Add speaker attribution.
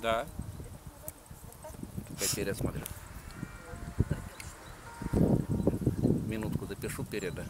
Speaker 1: Да. Потеря смотрю. Минутку запишу переда.